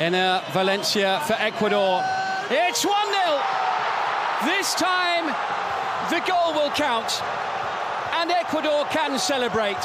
in uh, Valencia for Ecuador. It's 1 0. This time, the goal will count, and Ecuador can celebrate.